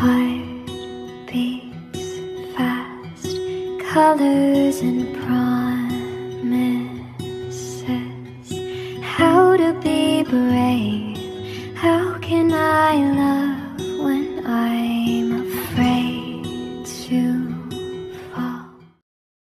Heart beats fast, colors and promises. How to be brave? How can I love when I'm afraid to?